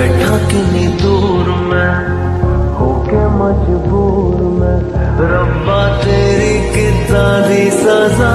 बैठा किन्नी दूर मैं? होके मजबूर मैं? रब्बा तेरी कितना दी सजा